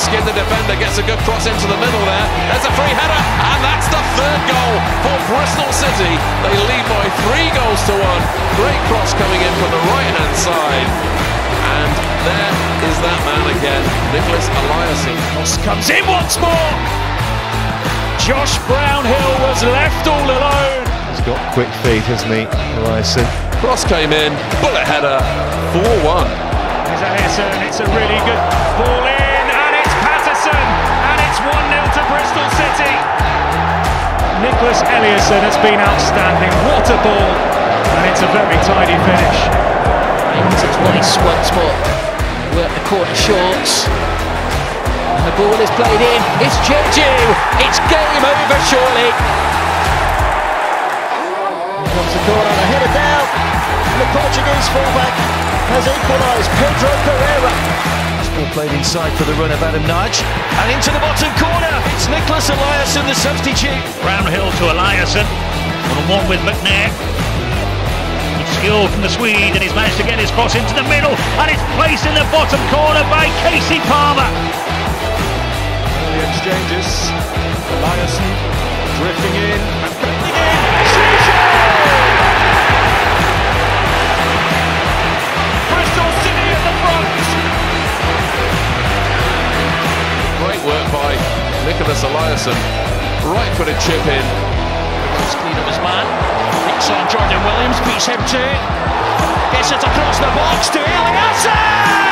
skin the defender, gets a good cross into the middle there. There's a free header, and that's the third goal for Bristol City. They lead by three goals to one. Great cross coming in from the right hand side. And there is that man again, Niclas Eliasson. Cross comes in once more. Josh Brownhill was left all alone. He's got quick feet, hasn't he, Eliasson? Cross came in, bullet header, 4 1. Here's Eliasson, it's a really good ball in, Niclas Eliasson has been outstanding. What a ball, and it's a very tidy finish. It's twice once more. Work the corner shorts. And the ball is played in. It's Diedhiou. It's game over surely. Here comes the corner and a header down. And the Portuguese fullback has equalised. Pedro Pereira. Played inside for the run of Adam Nagy. And into the bottom corner. It's Niclas Eliasson, the substitute. Brownhill to Eliasson. On a one with McNair. Good skill from the Swede, and he's managed to get his cross into the middle, and it's placed in the bottom corner by Kasey Palmer. Early exchanges. Niclas Eliasson. Right footed chip in. Let's clean up his man. Picks on Jordan Williams, beats him to it. Gets it across the box to Eliasson!